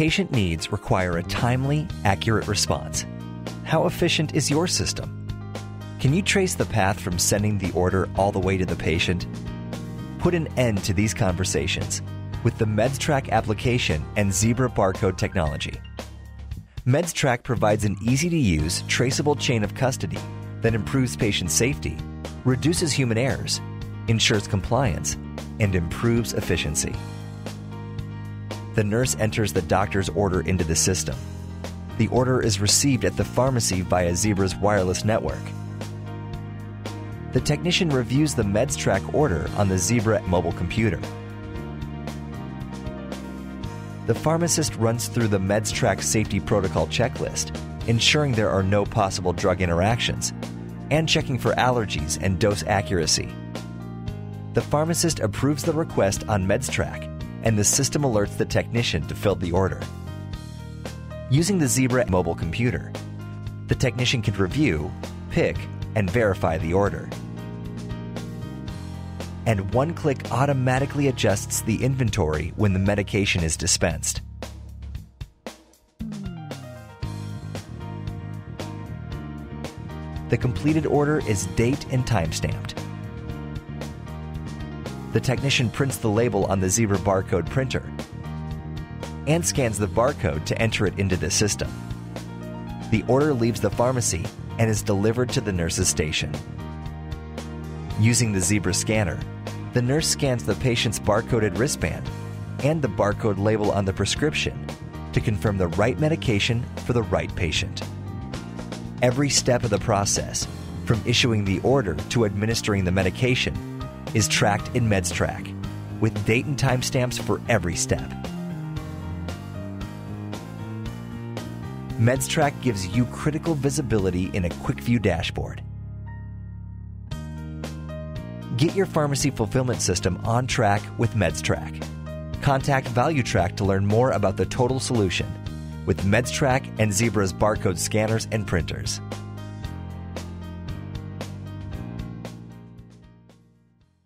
Patient needs require a timely, accurate response. How efficient is your system? Can you trace the path from sending the order all the way to the patient? Put an end to these conversations with the MedsTrack application and Zebra barcode technology. MedsTrack provides an easy to use, traceable chain of custody that improves patient safety, reduces human errors, ensures compliance, and improves efficiency. The nurse enters the doctor's order into the system. The order is received at the pharmacy via Zebra's wireless network. The technician reviews the MedsTrack order on the Zebra mobile computer. The pharmacist runs through the MedsTrack safety protocol checklist, ensuring there are no possible drug interactions, and checking for allergies and dose accuracy. The pharmacist approves the request on MedsTrack, and the system alerts the technician to fill the order. Using the Zebra mobile computer, the technician can review, pick, and verify the order. And one click automatically adjusts the inventory when the medication is dispensed. The completed order is date and time stamped. The technician prints the label on the Zebra barcode printer and scans the barcode to enter it into the system. The order leaves the pharmacy and is delivered to the nurse's station. Using the Zebra scanner, the nurse scans the patient's barcoded wristband and the barcode label on the prescription to confirm the right medication for the right patient. Every step of the process, from issuing the order to administering the medication, is tracked in MedsTrack with date and time stamps for every step. MedsTrack gives you critical visibility in a quick view dashboard. Get your pharmacy fulfillment system on track with MedsTrack. Contact ValuTrack to learn more about the total solution with MedsTrack and Zebra's barcode scanners and printers.